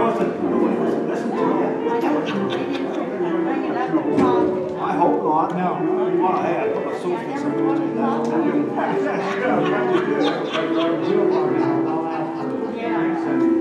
I hope not. No. Well, hey, I put my sofa somewhere. I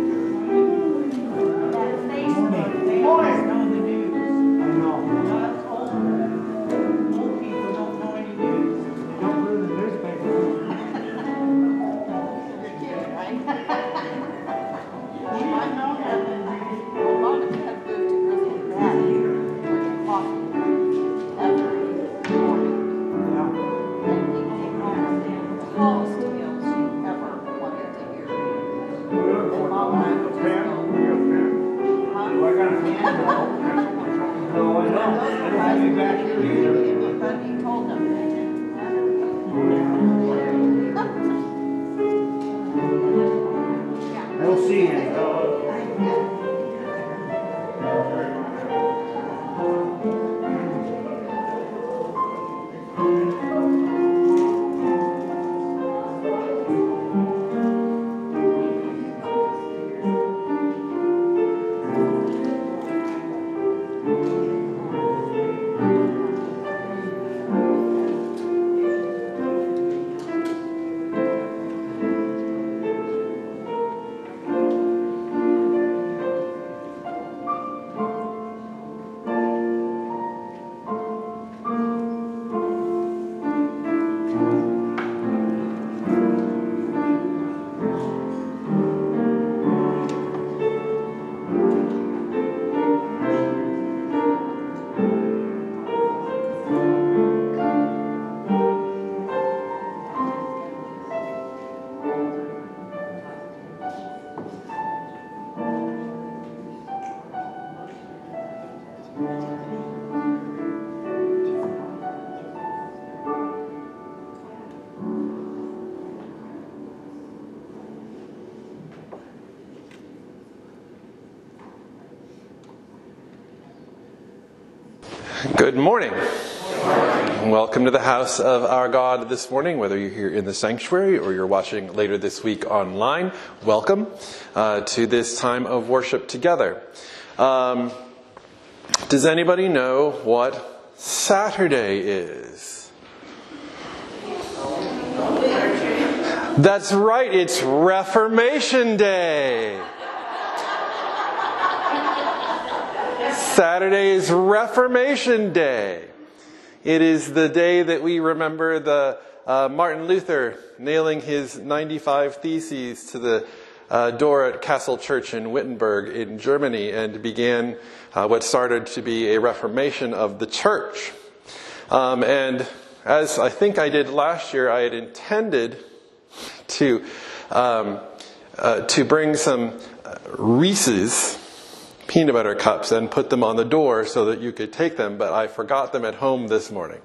Good morning. Welcome to the house of our God this morning, whether you're here in the sanctuary or you're watching later this week online. Welcome uh, to this time of worship together. Um, does anybody know what Saturday is? That's right, it's Reformation Day. Saturday is Reformation Day. It is the day that we remember the uh, Martin Luther nailing his 95 theses to the uh, door at Castle Church in Wittenberg in Germany and began uh, what started to be a reformation of the church. Um, and as I think I did last year, I had intended to um, uh, to bring some uh, Reese's peanut butter cups and put them on the door so that you could take them, but I forgot them at home this morning.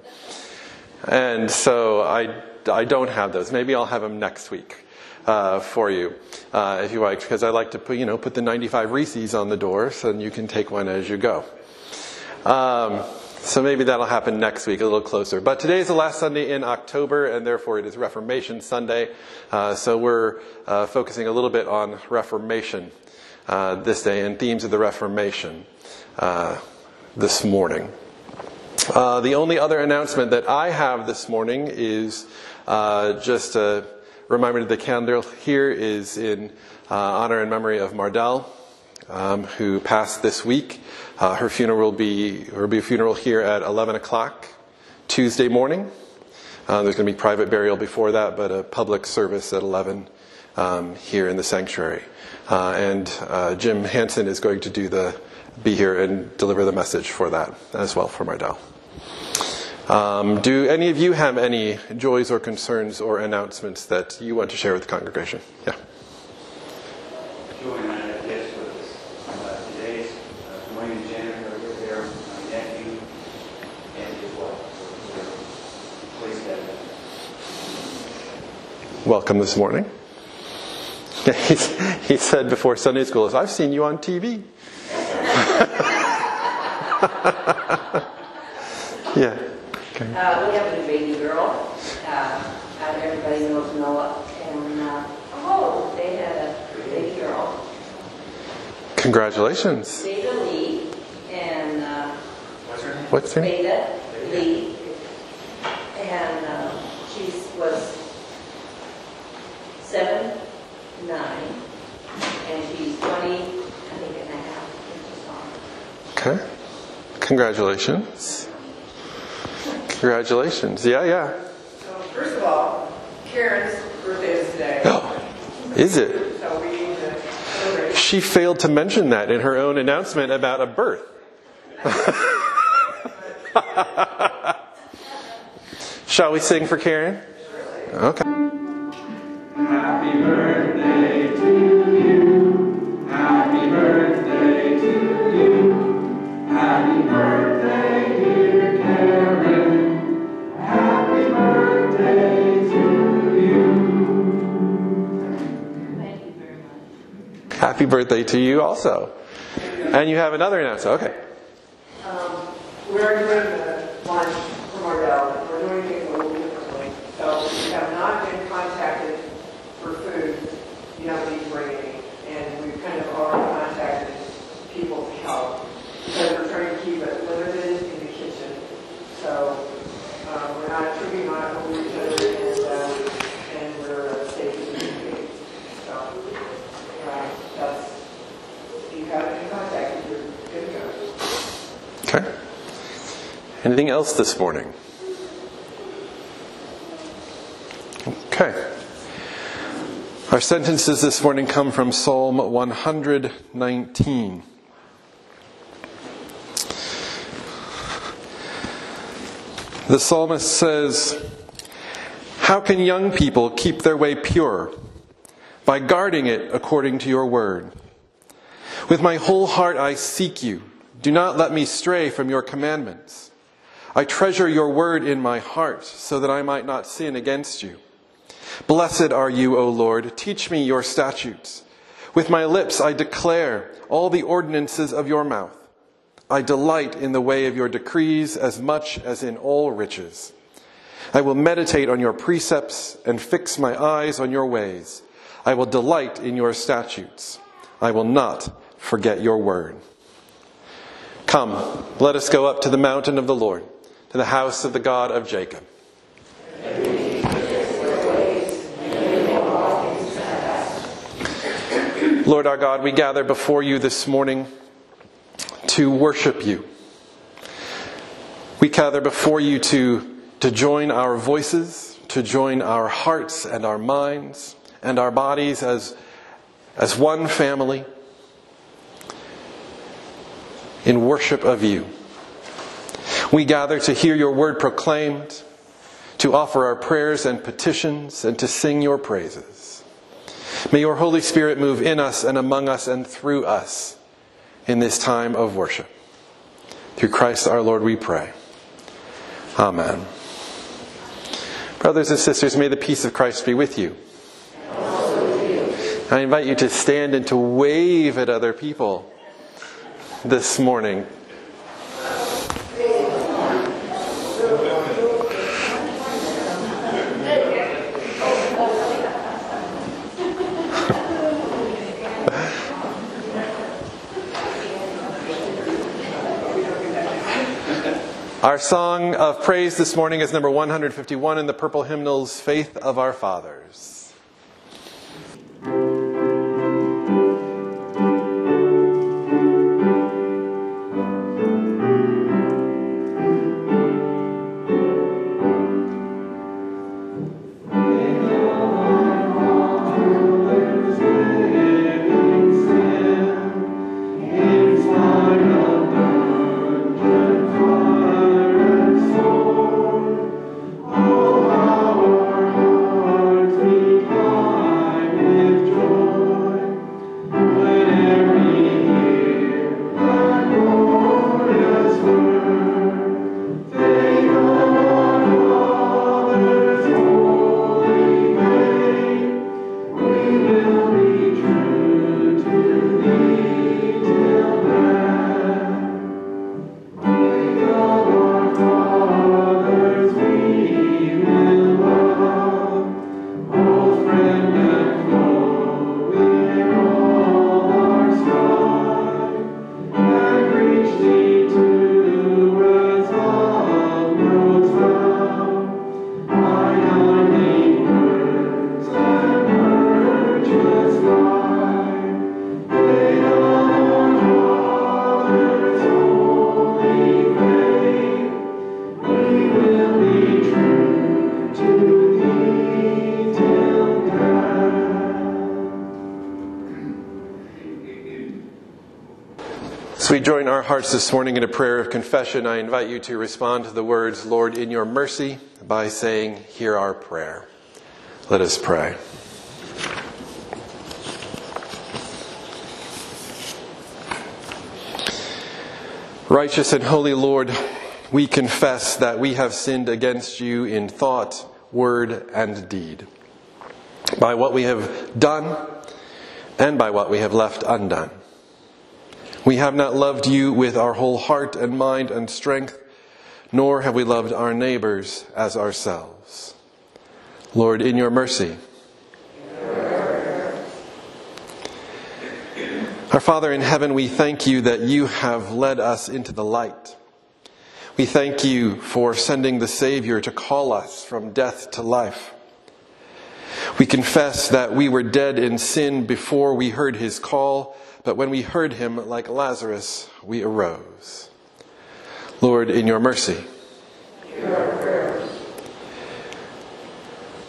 And so I, I don't have those. Maybe I'll have them next week uh, for you, uh, if you like, because I like to put, you know, put the 95 Reese's on the door so you can take one as you go. Um, so maybe that'll happen next week, a little closer. But today is the last Sunday in October, and therefore it is Reformation Sunday. Uh, so we're uh, focusing a little bit on Reformation uh, this day and themes of the Reformation uh, this morning. Uh, the only other announcement that I have this morning is uh, just a reminder that the candle here is in uh, honor and memory of Mardell, um, who passed this week. Uh, her funeral will be will be a funeral here at 11 o'clock Tuesday morning. Uh, there's going to be private burial before that, but a public service at 11 um, here in the sanctuary. Uh, and uh, Jim Hanson is going to do the be here and deliver the message for that as well for Mardell. Um, do any of you have any joys or concerns or announcements that you want to share with the congregation? Yeah. Welcome this morning. he said before Sunday school, I've seen you on TV. yeah. Okay. Uh, we have a baby girl. Uh, uh, everybody knows Noah. And, uh, oh, they had a baby girl. Congratulations. Beta Lee. And, uh, What's her name? Beta Lee. And, uh, she was nine. And she's 20, I think, and a half. Okay. Congratulations. Congratulations. Yeah, yeah. So first of all, Karen's birthday is today, Oh, is it? so we need to celebrate. She failed to mention that in her own announcement about a birth. Shall we sing for Karen? Okay. Happy birthday to you. Happy birthday to you. Happy birthday, dear Karen. Happy birthday to you. Thank you very much. Happy birthday to you also. And you have another announcement. Okay. Um, we are going to lunch from our we're doing it a little differently. So if you have not been contacted for food, you don't need to bring any. And we've kind of already contacted people to help, because it limited in the kitchen. So, um, we're not tripping on over each other and, uh, and we're uh, safe to communicate. So, uh, that's, you haven't been contacted, you're good to go. Okay. Anything else this morning? Okay. Our sentences this morning come from Psalm 119. The psalmist says, How can young people keep their way pure? By guarding it according to your word. With my whole heart I seek you. Do not let me stray from your commandments. I treasure your word in my heart so that I might not sin against you. Blessed are you, O Lord. Teach me your statutes. With my lips I declare all the ordinances of your mouth. I delight in the way of your decrees as much as in all riches. I will meditate on your precepts and fix my eyes on your ways. I will delight in your statutes. I will not forget your word. Come, let us go up to the mountain of the Lord, to the house of the God of Jacob. Lord our God, we gather before you this morning to worship you. We gather before you to, to join our voices, to join our hearts and our minds and our bodies as, as one family in worship of you. We gather to hear your word proclaimed, to offer our prayers and petitions, and to sing your praises. May your Holy Spirit move in us and among us and through us in this time of worship. Through Christ our Lord we pray. Amen. Brothers and sisters, may the peace of Christ be with you. I invite you to stand and to wave at other people this morning. Our song of praise this morning is number 151 in the purple hymnals, Faith of Our Fathers. Hearts this morning in a prayer of confession, I invite you to respond to the words, Lord, in your mercy, by saying, Hear our prayer. Let us pray. Righteous and holy Lord, we confess that we have sinned against you in thought, word, and deed, by what we have done and by what we have left undone. We have not loved you with our whole heart and mind and strength, nor have we loved our neighbors as ourselves. Lord, in your mercy, Our Father in heaven, we thank you that you have led us into the light. We thank you for sending the Savior to call us from death to life. We confess that we were dead in sin before we heard his call, but when we heard him, like Lazarus, we arose. Lord, in your mercy.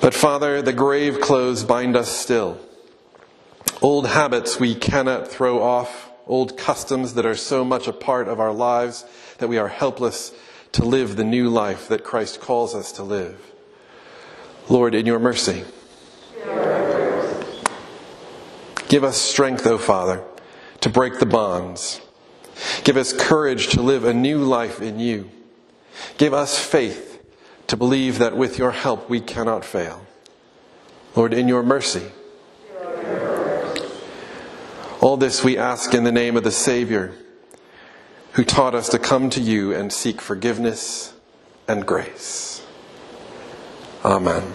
But Father, the grave clothes bind us still. Old habits we cannot throw off, old customs that are so much a part of our lives that we are helpless to live the new life that Christ calls us to live. Lord, in your mercy, give us strength, O Father, to break the bonds. Give us courage to live a new life in you. Give us faith to believe that with your help we cannot fail. Lord, in your mercy, all this we ask in the name of the Savior, who taught us to come to you and seek forgiveness and grace. Amen.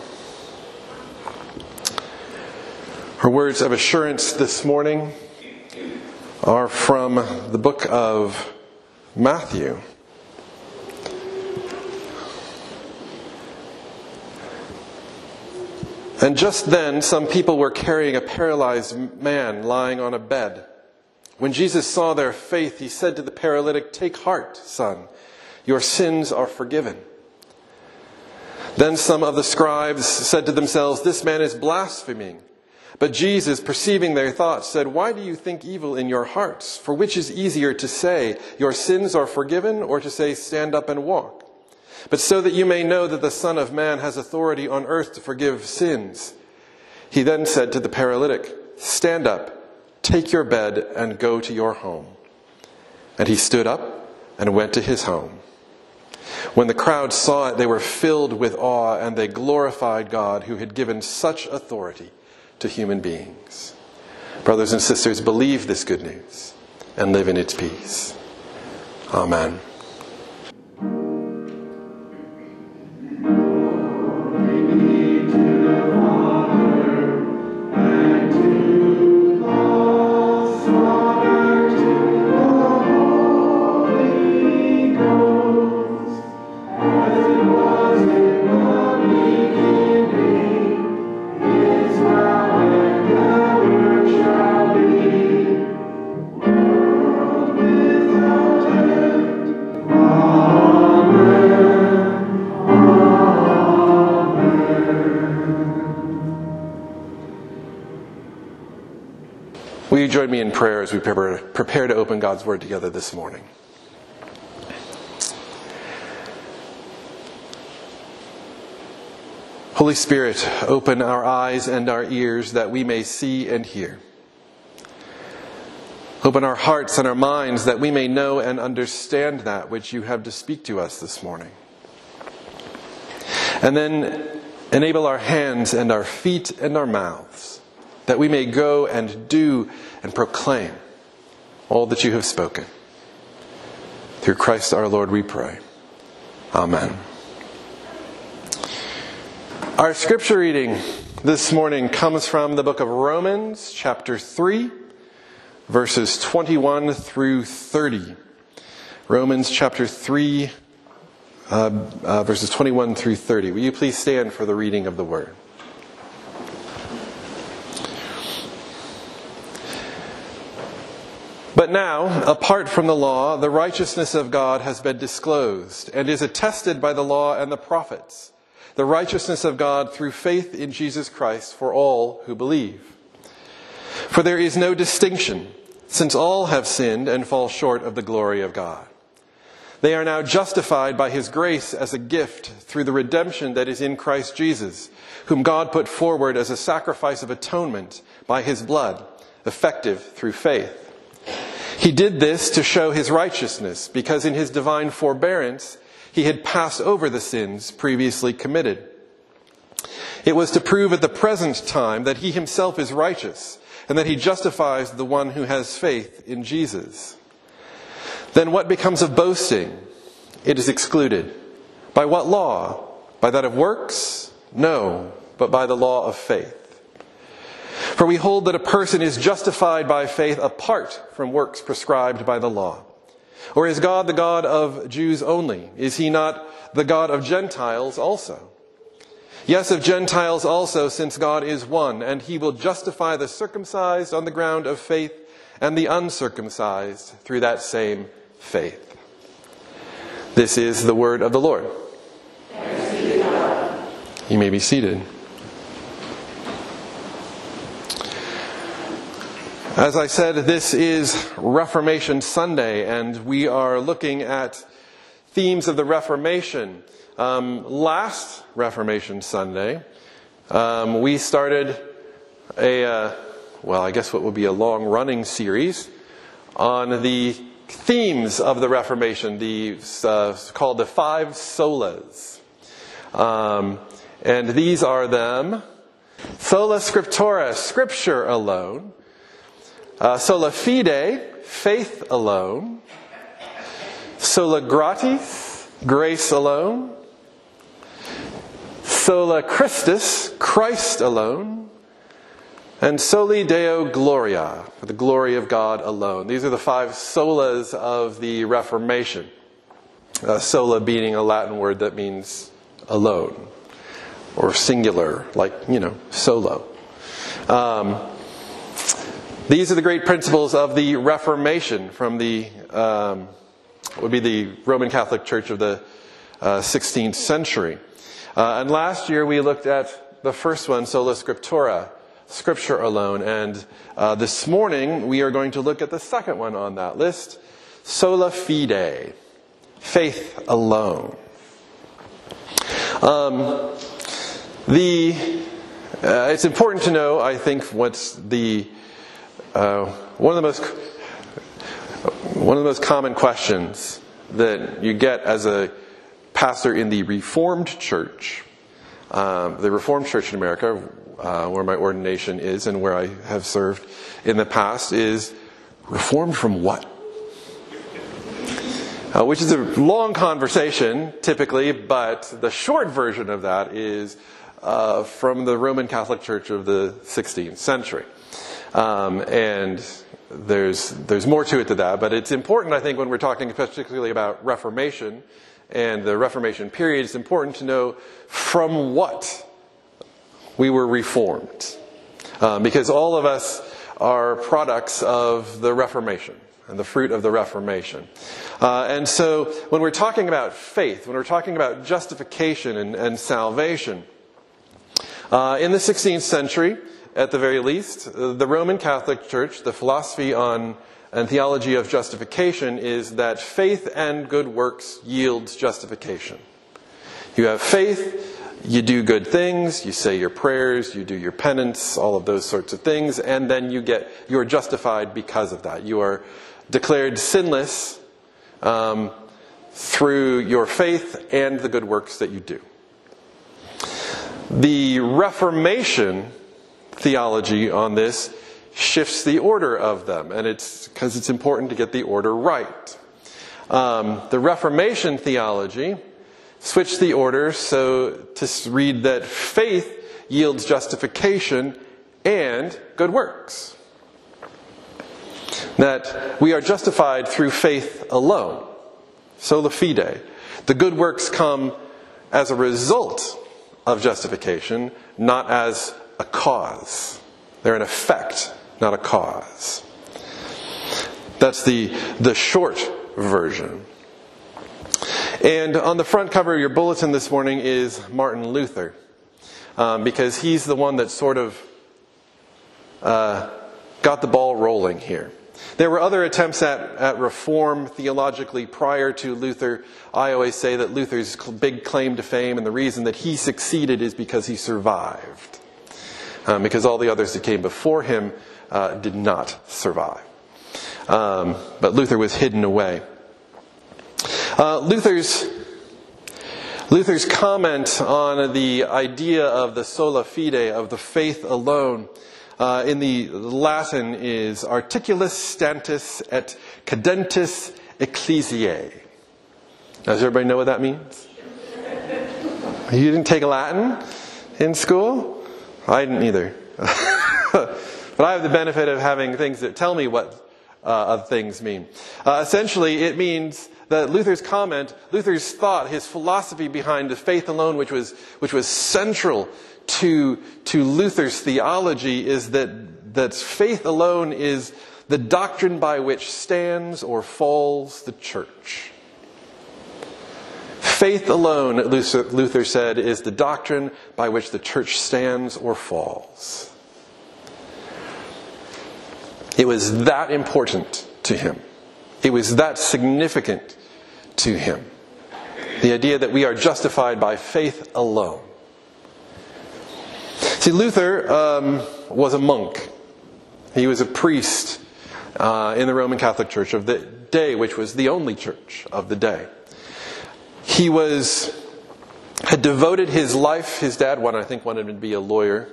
Her words of assurance this morning are from the book of Matthew. And just then, some people were carrying a paralyzed man lying on a bed. When Jesus saw their faith, he said to the paralytic, Take heart, son, your sins are forgiven. Then some of the scribes said to themselves, This man is blaspheming. But Jesus, perceiving their thoughts, said, Why do you think evil in your hearts? For which is easier to say, Your sins are forgiven, or to say, Stand up and walk? but so that you may know that the Son of Man has authority on earth to forgive sins. He then said to the paralytic, Stand up, take your bed, and go to your home. And he stood up and went to his home. When the crowd saw it, they were filled with awe and they glorified God who had given such authority to human beings. Brothers and sisters, believe this good news and live in its peace. Amen. Prayer as we prepare, prepare to open God's Word together this morning? Holy Spirit, open our eyes and our ears that we may see and hear. Open our hearts and our minds that we may know and understand that which you have to speak to us this morning. And then enable our hands and our feet and our mouths that we may go and do and proclaim all that you have spoken. Through Christ our Lord we pray. Amen. Our scripture reading this morning comes from the book of Romans, chapter 3, verses 21 through 30. Romans chapter 3, uh, uh, verses 21 through 30. Will you please stand for the reading of the word? But now, apart from the law, the righteousness of God has been disclosed and is attested by the law and the prophets, the righteousness of God through faith in Jesus Christ for all who believe. For there is no distinction, since all have sinned and fall short of the glory of God. They are now justified by his grace as a gift through the redemption that is in Christ Jesus, whom God put forward as a sacrifice of atonement by his blood, effective through faith. He did this to show his righteousness, because in his divine forbearance he had passed over the sins previously committed. It was to prove at the present time that he himself is righteous, and that he justifies the one who has faith in Jesus. Then what becomes of boasting? It is excluded. By what law? By that of works? No, but by the law of faith. For we hold that a person is justified by faith apart from works prescribed by the law. Or is God the God of Jews only? Is he not the God of Gentiles also? Yes, of Gentiles also, since God is one, and he will justify the circumcised on the ground of faith and the uncircumcised through that same faith. This is the word of the Lord. You may be seated. As I said, this is Reformation Sunday, and we are looking at themes of the Reformation. Um, last Reformation Sunday, um, we started a, uh, well, I guess what would be a long running series on the themes of the Reformation, the, uh, called the five solas. Um, and these are them sola scriptura, scripture alone, uh, sola fide, faith alone, sola gratia, grace alone, sola Christus, Christ alone, and soli Deo Gloria, for the glory of God alone. These are the five solas of the Reformation. Uh, sola being a Latin word that means alone or singular, like, you know, solo. Um, these are the great principles of the Reformation from the, um, would be the Roman Catholic Church of the uh, 16th century. Uh, and last year we looked at the first one, Sola Scriptura, Scripture alone. And uh, this morning we are going to look at the second one on that list, Sola Fide, faith alone. Um, the uh, it's important to know, I think, what's the uh, one of the most one of the most common questions that you get as a pastor in the Reformed Church, um, the Reformed Church in America, uh, where my ordination is and where I have served in the past, is reformed from what? Uh, which is a long conversation, typically, but the short version of that is uh, from the Roman Catholic Church of the 16th century. Um, and there's, there's more to it than that, but it's important, I think, when we're talking particularly about Reformation and the Reformation period, it's important to know from what we were reformed. Um, because all of us are products of the Reformation and the fruit of the Reformation. Uh, and so when we're talking about faith, when we're talking about justification and, and salvation, uh, in the 16th century, at the very least, the Roman Catholic Church, the philosophy on and theology of justification is that faith and good works yields justification. You have faith, you do good things, you say your prayers, you do your penance, all of those sorts of things, and then you get you're justified because of that. You are declared sinless um, through your faith and the good works that you do. The Reformation theology on this shifts the order of them, and it's because it's important to get the order right. Um, the Reformation theology switched the order so to read that faith yields justification and good works. That we are justified through faith alone, sola fide. The good works come as a result of justification, not as a cause. They're an effect, not a cause. That's the, the short version. And on the front cover of your bulletin this morning is Martin Luther, um, because he's the one that sort of uh, got the ball rolling here. There were other attempts at, at reform theologically prior to Luther. I always say that Luther's big claim to fame and the reason that he succeeded is because he survived. Um, because all the others that came before him uh, did not survive. Um, but Luther was hidden away. Uh, Luther's Luther's comment on the idea of the sola fide, of the faith alone, uh, in the Latin is articulus stantis et cadentis ecclesiae. Does everybody know what that means? You didn't take Latin in school? I didn't either. but I have the benefit of having things that tell me what uh, things mean. Uh, essentially, it means that Luther's comment, Luther's thought, his philosophy behind the faith alone, which was, which was central to, to Luther's theology is that, that faith alone is the doctrine by which stands or falls the church. Faith alone, Luther, said, is the doctrine by which the church stands or falls. It was that important to him. It was that significant to him. The idea that we are justified by faith alone. See, Luther um, was a monk. He was a priest uh, in the Roman Catholic Church of the day, which was the only church of the day. He was had devoted his life. His dad, one I think, wanted him to be a lawyer.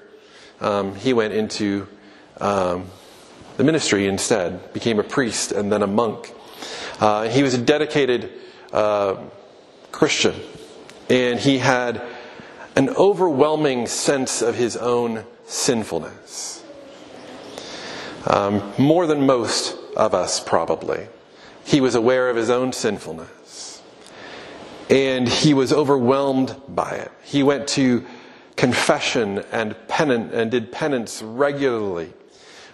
Um, he went into um, the ministry instead, became a priest and then a monk. Uh, he was a dedicated uh, Christian, and he had an overwhelming sense of his own sinfulness. Um, more than most of us, probably. He was aware of his own sinfulness. And he was overwhelmed by it. He went to confession and penance and did penance regularly,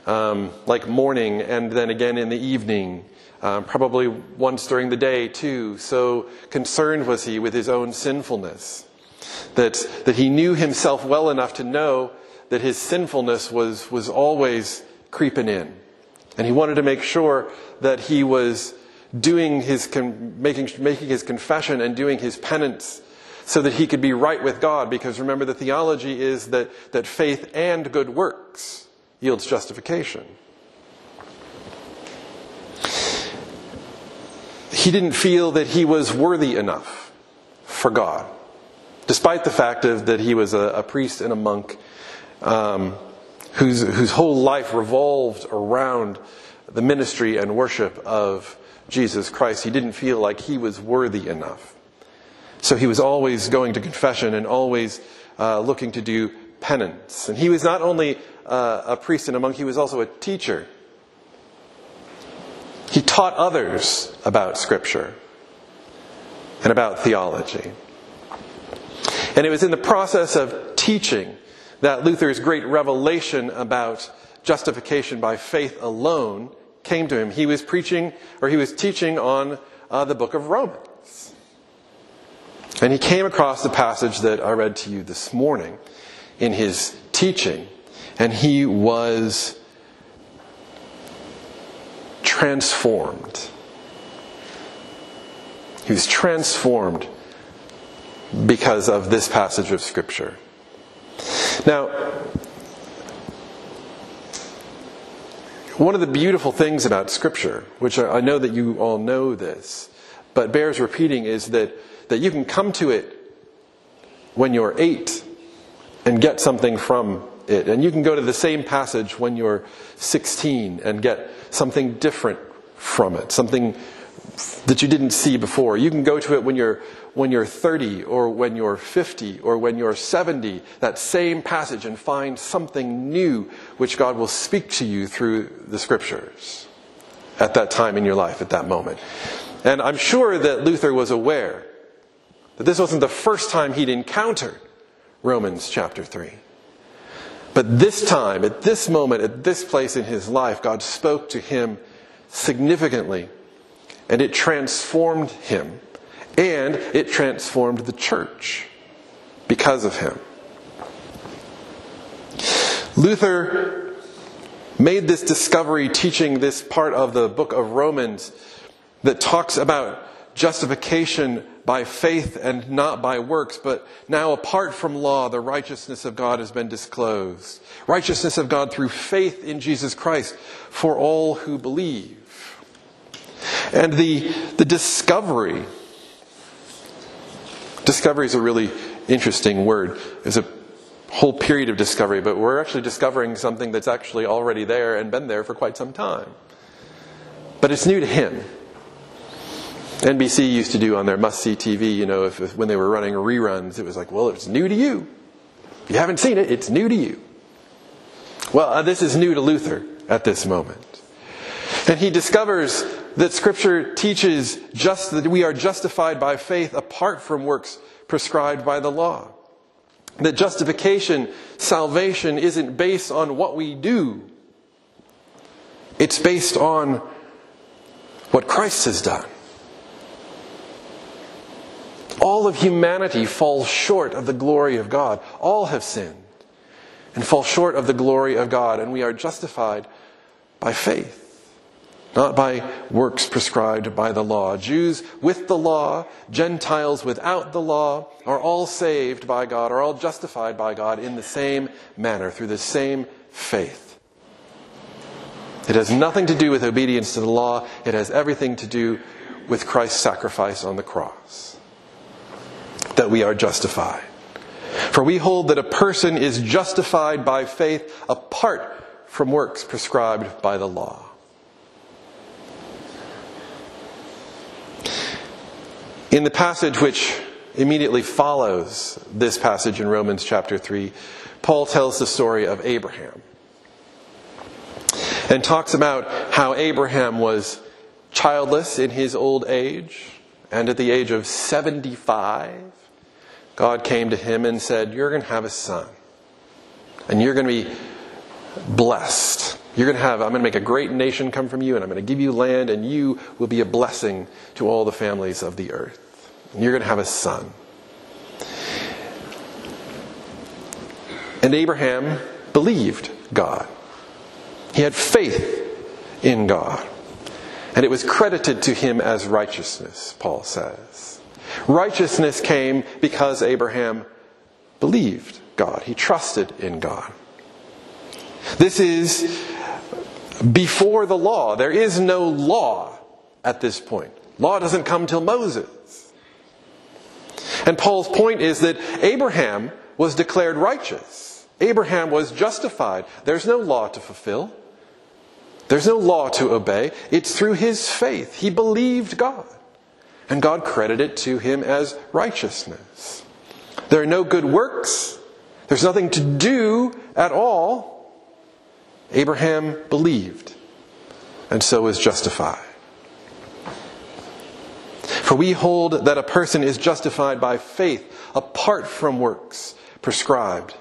um, like morning and then again in the evening, um, probably once during the day too. So concerned was he with his own sinfulness that, that he knew himself well enough to know that his sinfulness was, was always creeping in. And he wanted to make sure that he was doing his, making, making his confession and doing his penance so that he could be right with God. Because remember, the theology is that, that faith and good works yields justification. He didn't feel that he was worthy enough for God despite the fact of, that he was a, a priest and a monk um, whose, whose whole life revolved around the ministry and worship of Jesus Christ, he didn't feel like he was worthy enough. So he was always going to confession and always uh, looking to do penance. And he was not only uh, a priest and a monk, he was also a teacher. He taught others about Scripture and about theology. And it was in the process of teaching that Luther's great revelation about justification by faith alone came to him. He was preaching, or he was teaching on uh, the book of Romans. And he came across the passage that I read to you this morning in his teaching, and he was transformed. He was transformed because of this passage of Scripture. Now, one of the beautiful things about Scripture, which I know that you all know this, but bears repeating, is that, that you can come to it when you're eight and get something from it. And you can go to the same passage when you're 16 and get something different from it, something that you didn't see before. You can go to it when you're when you're 30 or when you're 50 or when you're 70, that same passage and find something new which God will speak to you through the scriptures at that time in your life, at that moment. And I'm sure that Luther was aware that this wasn't the first time he'd encountered Romans chapter 3. But this time, at this moment, at this place in his life, God spoke to him significantly and it transformed him and it transformed the church because of him. Luther made this discovery teaching this part of the book of Romans that talks about justification by faith and not by works, but now apart from law, the righteousness of God has been disclosed. Righteousness of God through faith in Jesus Christ for all who believe. And the, the discovery, discovery is a really interesting word. It's a whole period of discovery, but we're actually discovering something that's actually already there and been there for quite some time. But it's new to him. NBC used to do on their must see TV, you know, if, if, when they were running reruns, it was like, well, it's new to you. If you haven't seen it, it's new to you. Well, uh, this is new to Luther at this moment. And he discovers that Scripture teaches just that we are justified by faith apart from works prescribed by the law. That justification, salvation, isn't based on what we do, it's based on what Christ has done. All of humanity falls short of the glory of God. All have sinned and fall short of the glory of God, and we are justified by faith not by works prescribed by the law. Jews with the law, Gentiles without the law, are all saved by God, are all justified by God in the same manner, through the same faith. It has nothing to do with obedience to the law, it has everything to do with Christ's sacrifice on the cross. That we are justified. For we hold that a person is justified by faith apart from works prescribed by the law. In the passage which immediately follows this passage in Romans chapter 3, Paul tells the story of Abraham and talks about how Abraham was childless in his old age, and at the age of 75, God came to him and said, You're going to have a son, and you're going to be blessed. You're going to have, I'm going to make a great nation come from you, and I'm going to give you land, and you will be a blessing to all the families of the earth. You're going to have a son. And Abraham believed God. He had faith in God. And it was credited to him as righteousness, Paul says. Righteousness came because Abraham believed God. He trusted in God. This is before the law. There is no law at this point. Law doesn't come till Moses. And Paul's point is that Abraham was declared righteous. Abraham was justified. There's no law to fulfill. There's no law to obey. It's through his faith. He believed God. And God credited it to him as righteousness. There are no good works. There's nothing to do at all. Abraham believed and so was justified. For we hold that a person is justified by faith apart from works prescribed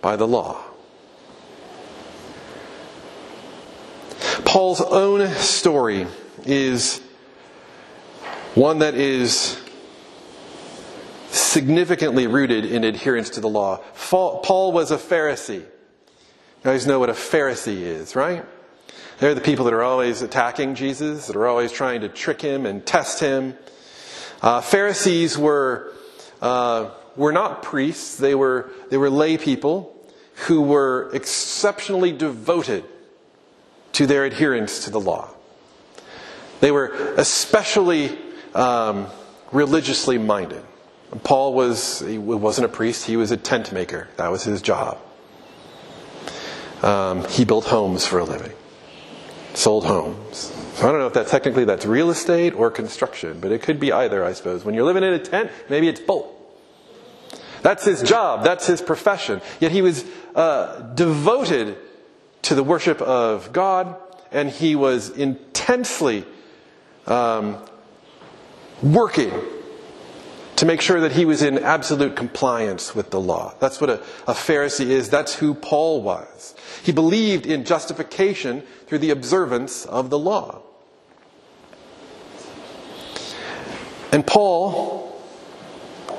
by the law. Paul's own story is one that is significantly rooted in adherence to the law. Paul was a Pharisee. You guys know what a Pharisee is, right? They're the people that are always attacking Jesus, that are always trying to trick him and test him. Uh, Pharisees were, uh, were not priests, they were, they were lay people who were exceptionally devoted to their adherence to the law. They were especially um, religiously minded. Paul was, he wasn't a priest, he was a tent maker. That was his job. Um, he built homes for a living, sold homes. So I don't know if that technically that's real estate or construction, but it could be either, I suppose. When you're living in a tent, maybe it's both. That's his job, that's his profession. Yet he was uh, devoted to the worship of God, and he was intensely um, working to make sure that he was in absolute compliance with the law. That's what a, a Pharisee is. That's who Paul was. He believed in justification through the observance of the law. And Paul,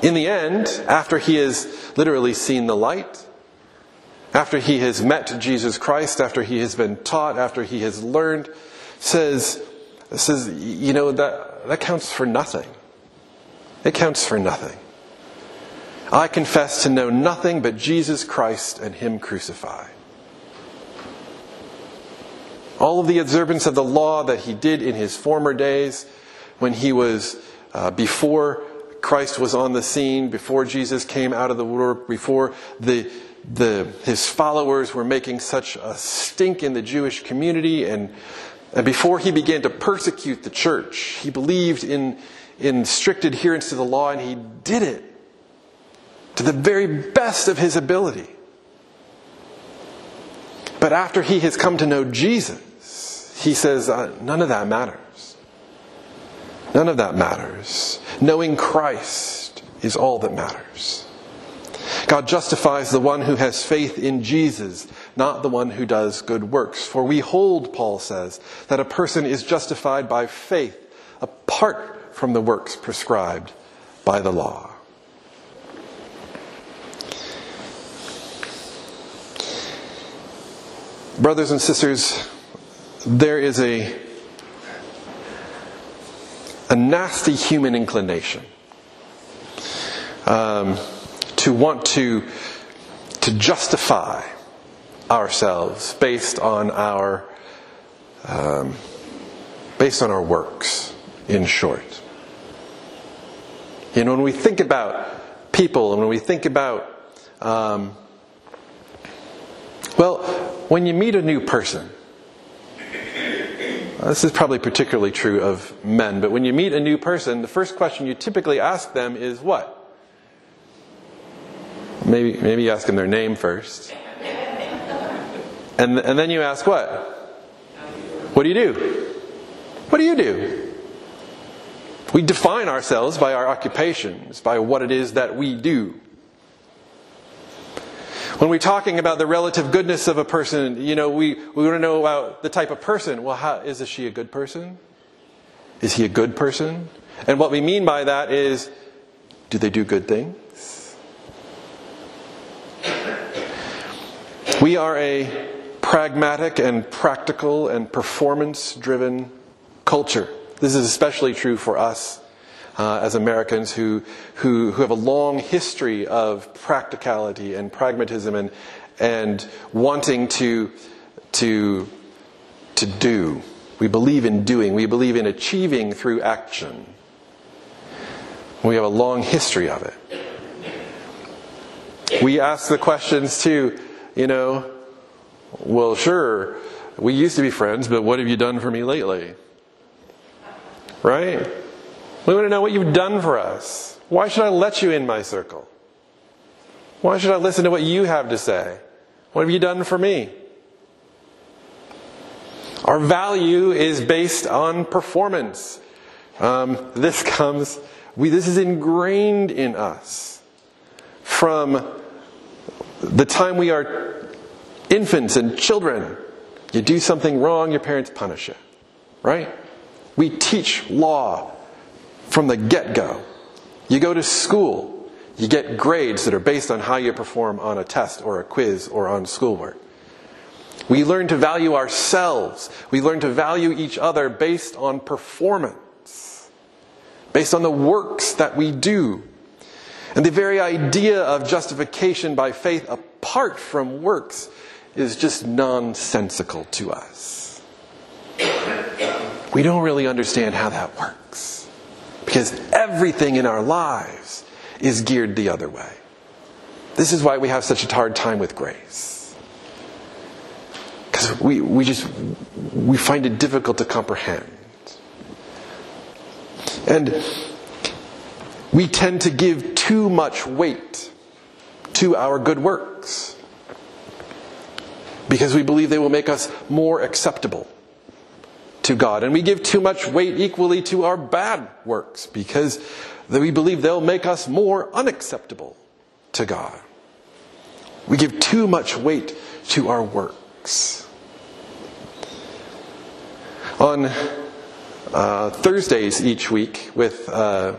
in the end, after he has literally seen the light, after he has met Jesus Christ, after he has been taught, after he has learned, says, says you know, that, that counts for nothing. It counts for nothing. I confess to know nothing but Jesus Christ and Him crucified. All of the observance of the law that he did in his former days, when he was uh, before Christ was on the scene, before Jesus came out of the world, before the, the, his followers were making such a stink in the Jewish community, and, and before he began to persecute the church, he believed in, in strict adherence to the law, and he did it to the very best of his ability. But after he has come to know Jesus, he says, uh, none of that matters. None of that matters. Knowing Christ is all that matters. God justifies the one who has faith in Jesus, not the one who does good works. For we hold, Paul says, that a person is justified by faith apart from the works prescribed by the law. Brothers and sisters, there is a, a nasty human inclination um, to want to, to justify ourselves based on our um, based on our works, in short. You know, when we think about people and when we think about um, well, when you meet a new person, Uh, this is probably particularly true of men, but when you meet a new person, the first question you typically ask them is what? Maybe, maybe you ask them their name first. And, and then you ask what? What do you do? What do you do? We define ourselves by our occupations, by what it is that we do. When we're talking about the relative goodness of a person, you know, we, we want to know about the type of person. Well, how, is she a good person? Is he a good person? And what we mean by that is, do they do good things? We are a pragmatic and practical and performance driven culture. This is especially true for us uh, as Americans who, who, who have a long history of practicality and pragmatism and, and wanting to, to, to do. We believe in doing, we believe in achieving through action. We have a long history of it. We ask the questions too, you know, well, sure, we used to be friends, but what have you done for me lately? Right? We want to know what you've done for us. Why should I let you in my circle? Why should I listen to what you have to say? What have you done for me? Our value is based on performance. Um, this comes, we, this is ingrained in us from the time we are infants and children. You do something wrong, your parents punish you, right? We teach law from the get go. You go to school, you get grades that are based on how you perform on a test or a quiz or on schoolwork. We learn to value ourselves. We learn to value each other based on performance, based on the works that we do. And the very idea of justification by faith apart from works is just nonsensical to us. We don't really understand how that works. Because everything in our lives is geared the other way. This is why we have such a hard time with grace. Because we, we just we find it difficult to comprehend. And we tend to give too much weight to our good works because we believe they will make us more acceptable to God. And we give too much weight equally to our bad works because we believe they'll make us more unacceptable to God. We give too much weight to our works. On uh, Thursdays each week with uh,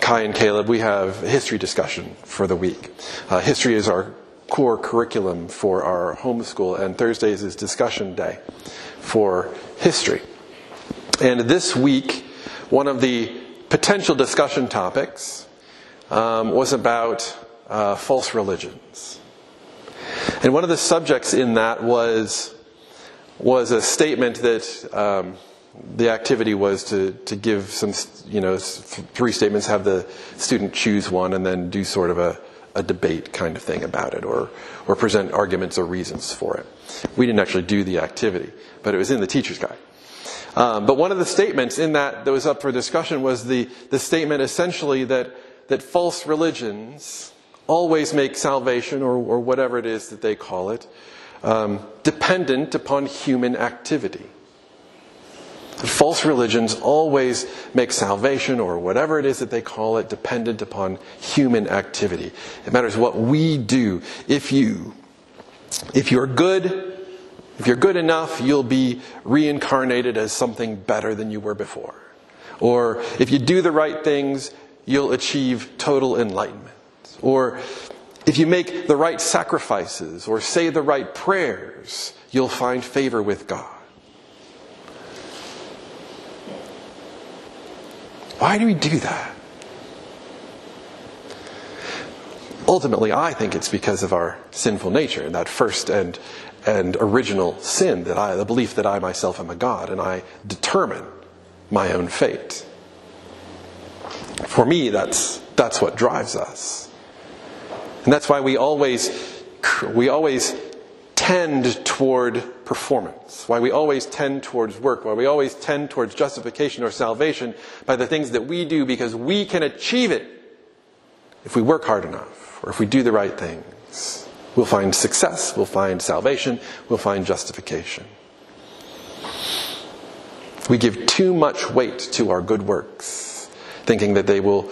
Kai and Caleb, we have a history discussion for the week. Uh, history is our core curriculum for our homeschool, and Thursdays is discussion day for history. And this week, one of the potential discussion topics um, was about uh, false religions. And one of the subjects in that was, was a statement that um, the activity was to, to give some, you know, three statements, have the student choose one, and then do sort of a, a debate kind of thing about it, or, or present arguments or reasons for it. We didn't actually do the activity, but it was in the teacher's guide. Um, but one of the statements in that that was up for discussion was the, the statement essentially that, that false religions always make salvation, or, or whatever it is that they call it, um, dependent upon human activity. False religions always make salvation, or whatever it is that they call it, dependent upon human activity. It matters what we do. If you, if you're good, if you're good enough, you'll be reincarnated as something better than you were before. Or if you do the right things, you'll achieve total enlightenment. Or if you make the right sacrifices or say the right prayers, you'll find favor with God. Why do we do that? Ultimately, I think it's because of our sinful nature, and that first and and original sin that I, the belief that I myself am a God and I determine my own fate. For me, that's, that's what drives us. And that's why we always, we always tend toward performance, why we always tend towards work, why we always tend towards justification or salvation by the things that we do because we can achieve it if we work hard enough or if we do the right things. We'll find success, we'll find salvation, we'll find justification. We give too much weight to our good works, thinking that they will,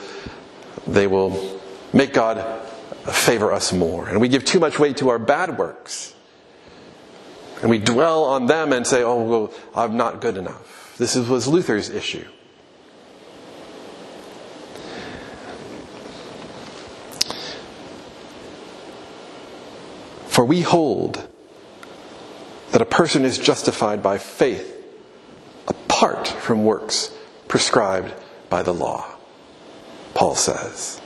they will make God favor us more. And we give too much weight to our bad works. And we dwell on them and say, oh, well, I'm not good enough. This was Luther's issue. For we hold that a person is justified by faith apart from works prescribed by the law, Paul says.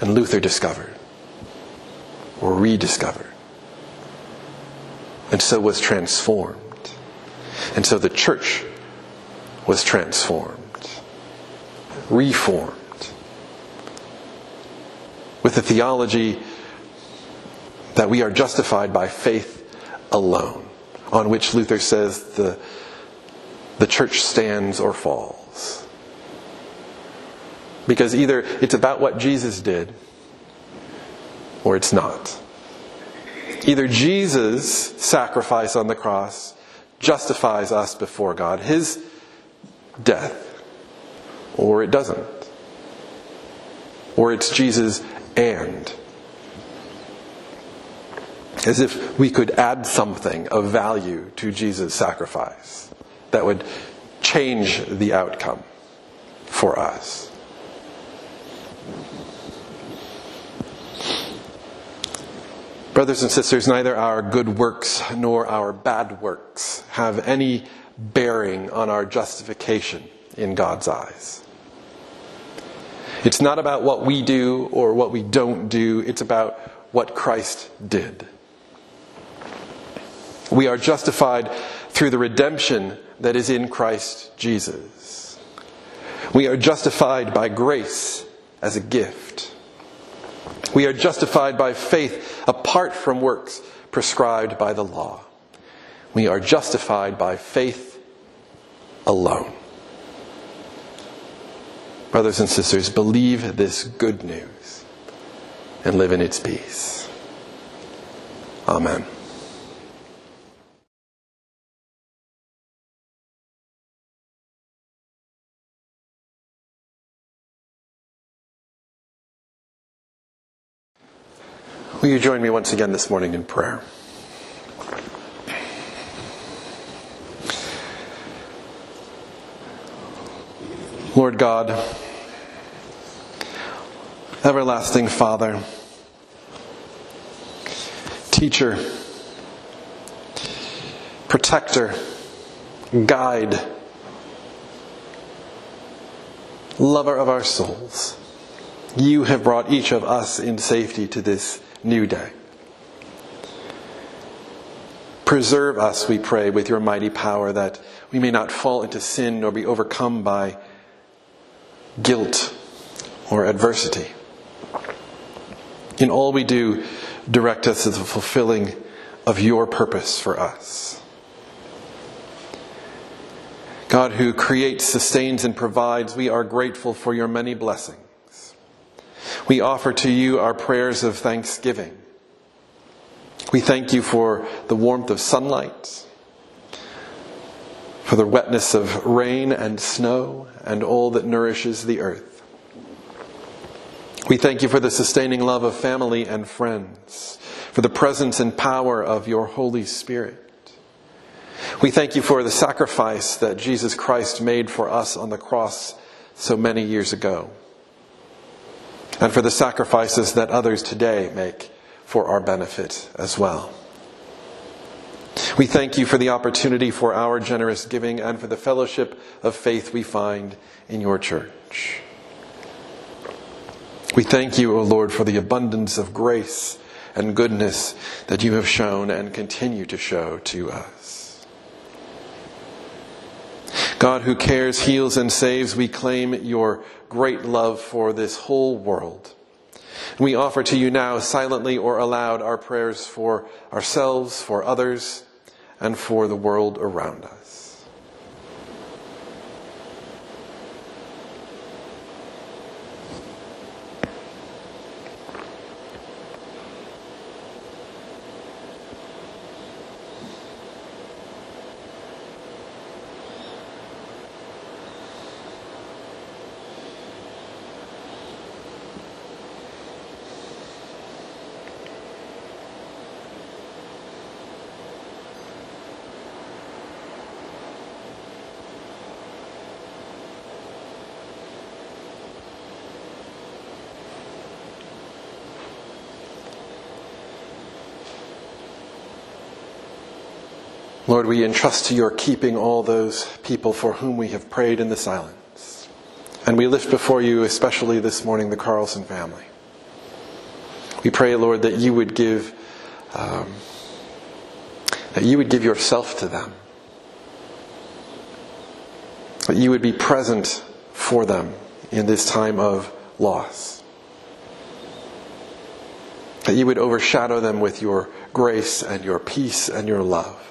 And Luther discovered, or rediscovered. And so was transformed. And so the church was transformed, reformed, with a theology that we are justified by faith alone, on which Luther says the, the church stands or falls. Because either it's about what Jesus did, or it's not. Either Jesus' sacrifice on the cross justifies us before God, his death, or it doesn't. Or it's Jesus and as if we could add something of value to Jesus' sacrifice that would change the outcome for us. Brothers and sisters, neither our good works nor our bad works have any bearing on our justification in God's eyes. It's not about what we do or what we don't do, it's about what Christ did. We are justified through the redemption that is in Christ Jesus. We are justified by grace as a gift. We are justified by faith apart from works prescribed by the law. We are justified by faith alone. Brothers and sisters, believe this good news and live in its peace. Amen. Will you join me once again this morning in prayer? Lord God, everlasting Father, teacher, protector, guide, lover of our souls, you have brought each of us in safety to this new day. Preserve us, we pray, with your mighty power that we may not fall into sin nor be overcome by guilt or adversity. In all we do, direct us to the fulfilling of your purpose for us. God, who creates, sustains, and provides, we are grateful for your many blessings. We offer to you our prayers of thanksgiving. We thank you for the warmth of sunlight, for the wetness of rain and snow, and all that nourishes the earth. We thank you for the sustaining love of family and friends, for the presence and power of your Holy Spirit. We thank you for the sacrifice that Jesus Christ made for us on the cross so many years ago, and for the sacrifices that others today make for our benefit as well. We thank you for the opportunity for our generous giving and for the fellowship of faith we find in your church. We thank you, O Lord, for the abundance of grace and goodness that you have shown and continue to show to us. God, who cares, heals, and saves, we claim your great love for this whole world. We offer to you now, silently or aloud, our prayers for ourselves, for others, and for the world around us. Lord, we entrust to your keeping all those people for whom we have prayed in the silence. And we lift before you, especially this morning, the Carlson family. We pray, Lord, that you would give um, that you would give yourself to them. That you would be present for them in this time of loss. That you would overshadow them with your grace and your peace and your love.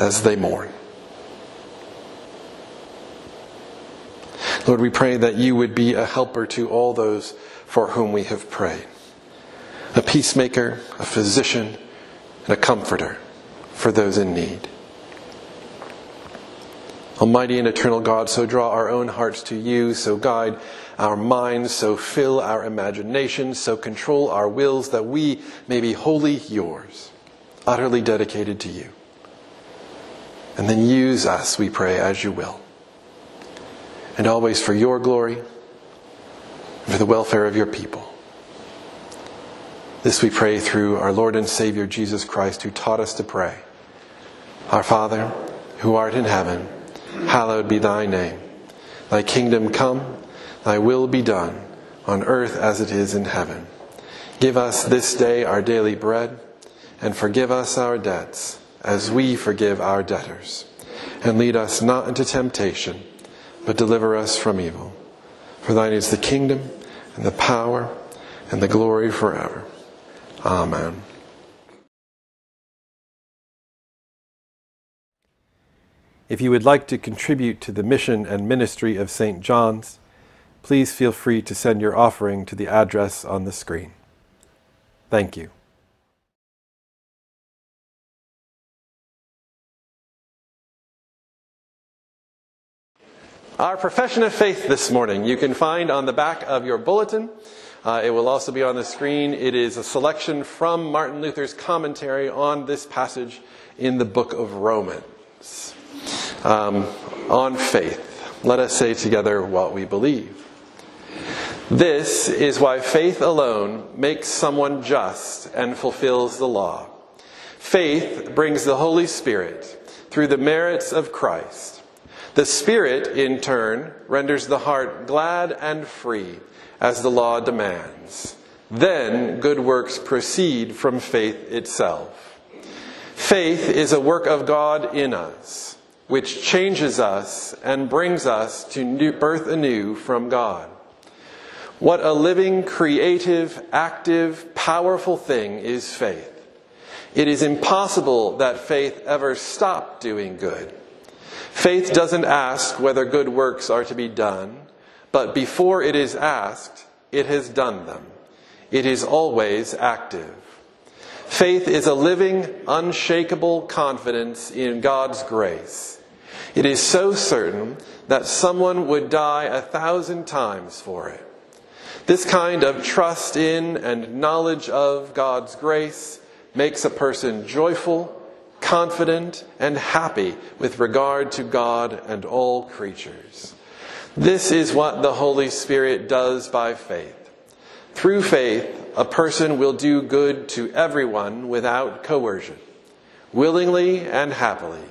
As they mourn. Lord, we pray that you would be a helper to all those for whom we have prayed a peacemaker, a physician, and a comforter for those in need. Almighty and eternal God, so draw our own hearts to you, so guide our minds, so fill our imaginations, so control our wills that we may be wholly yours, utterly dedicated to you. And then use us, we pray, as you will. And always for your glory and for the welfare of your people. This we pray through our Lord and Savior Jesus Christ, who taught us to pray. Our Father, who art in heaven, hallowed be thy name. Thy kingdom come, thy will be done, on earth as it is in heaven. Give us this day our daily bread, and forgive us our debts as we forgive our debtors. And lead us not into temptation, but deliver us from evil. For thine is the kingdom, and the power, and the glory forever. Amen. If you would like to contribute to the mission and ministry of St. John's, please feel free to send your offering to the address on the screen. Thank you. Our profession of faith this morning you can find on the back of your bulletin. Uh, it will also be on the screen. It is a selection from Martin Luther's commentary on this passage in the book of Romans. Um, on faith, let us say together what we believe. This is why faith alone makes someone just and fulfills the law. Faith brings the Holy Spirit through the merits of Christ. The Spirit, in turn, renders the heart glad and free as the law demands. Then good works proceed from faith itself. Faith is a work of God in us, which changes us and brings us to birth anew from God. What a living, creative, active, powerful thing is faith. It is impossible that faith ever stop doing good. Faith doesn't ask whether good works are to be done, but before it is asked, it has done them. It is always active. Faith is a living, unshakable confidence in God's grace. It is so certain that someone would die a thousand times for it. This kind of trust in and knowledge of God's grace makes a person joyful, confident, and happy with regard to God and all creatures. This is what the Holy Spirit does by faith. Through faith, a person will do good to everyone without coercion, willingly and happily.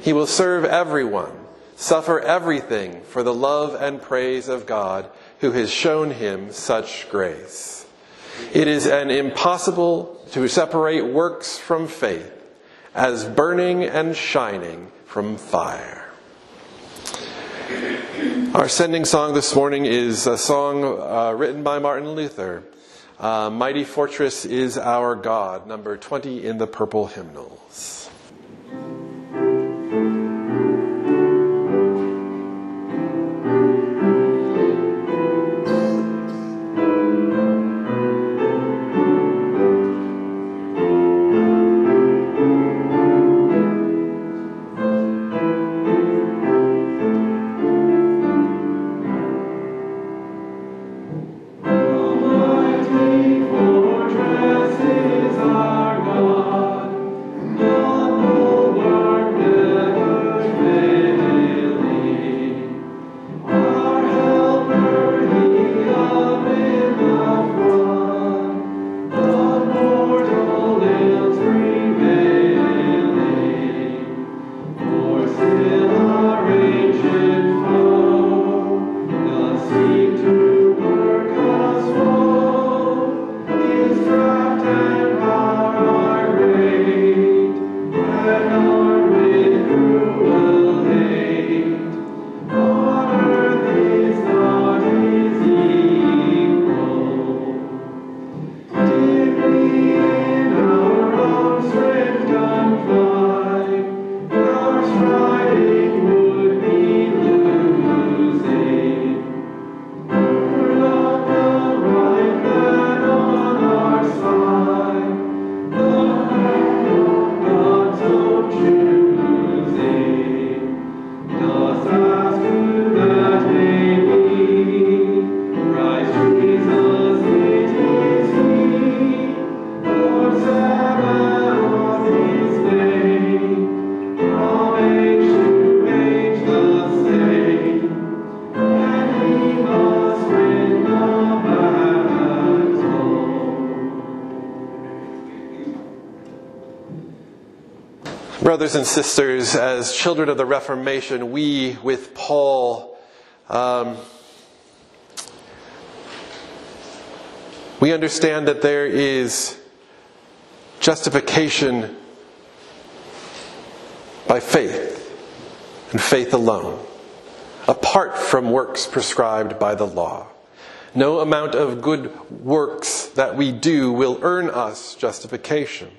He will serve everyone, suffer everything for the love and praise of God who has shown him such grace. It is an impossible to separate works from faith as burning and shining from fire. Our sending song this morning is a song uh, written by Martin Luther. Uh, Mighty Fortress is Our God, number 20 in the Purple Hymnals. Brothers and sisters, as children of the Reformation, we, with Paul, um, we understand that there is justification by faith and faith alone, apart from works prescribed by the law. No amount of good works that we do will earn us justification.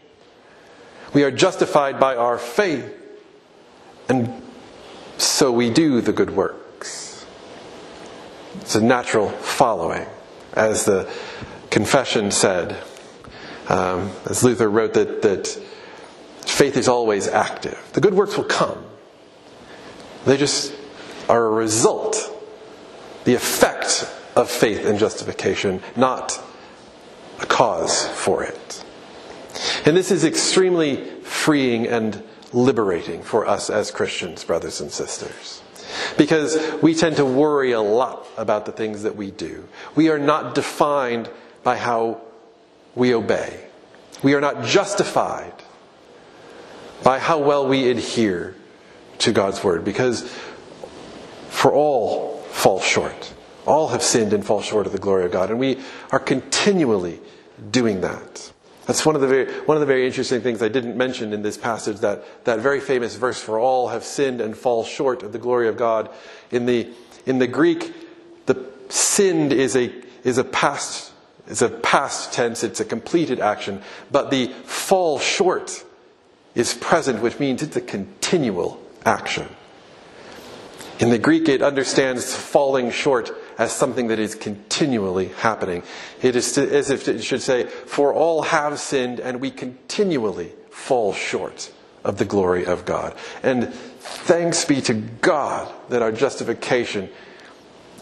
We are justified by our faith, and so we do the good works. It's a natural following, as the confession said, um, as Luther wrote that, that faith is always active. The good works will come, they just are a result, the effect of faith and justification, not a cause for it. And this is extremely freeing and liberating for us as Christians, brothers and sisters. Because we tend to worry a lot about the things that we do. We are not defined by how we obey. We are not justified by how well we adhere to God's word. Because for all fall short. All have sinned and fall short of the glory of God. And we are continually doing that. That's one of the very, one of the very interesting things I didn't mention in this passage, that, that very famous verse, for all have sinned and fall short of the glory of God. In the, in the Greek, the sinned is a, is a past, is a past tense, it's a completed action, but the fall short is present, which means it's a continual action. In the Greek, it understands falling short as something that is continually happening. It is to, as if it should say, For all have sinned, and we continually fall short of the glory of God. And thanks be to God that our justification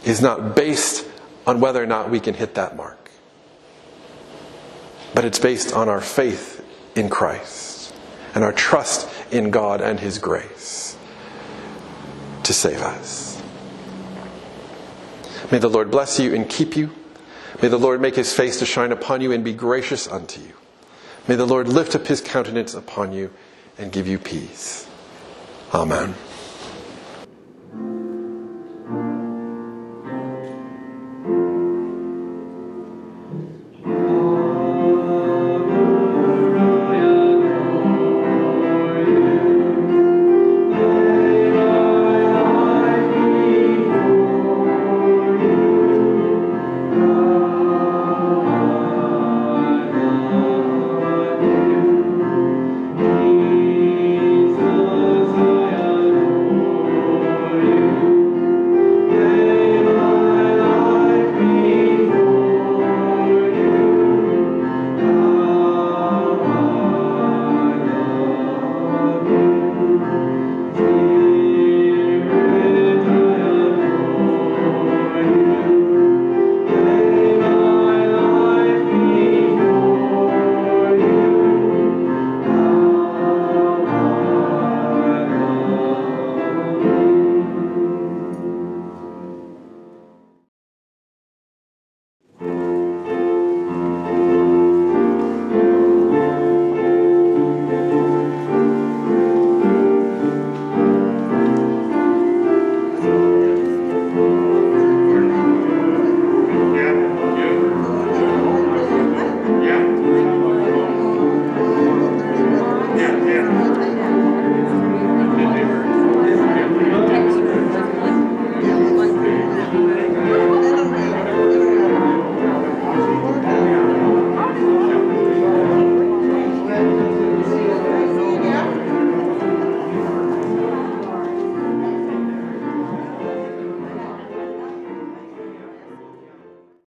is not based on whether or not we can hit that mark, but it's based on our faith in Christ and our trust in God and His grace to save us. May the Lord bless you and keep you. May the Lord make his face to shine upon you and be gracious unto you. May the Lord lift up his countenance upon you and give you peace. Amen.